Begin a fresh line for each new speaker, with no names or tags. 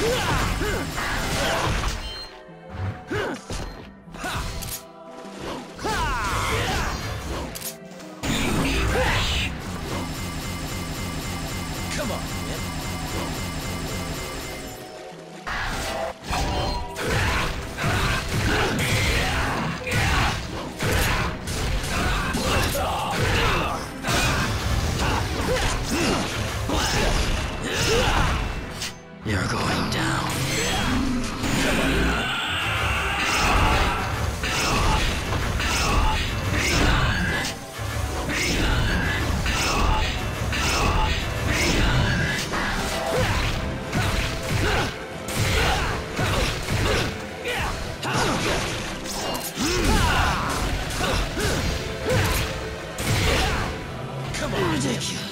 Come on, man. You're going down. Ridiculous.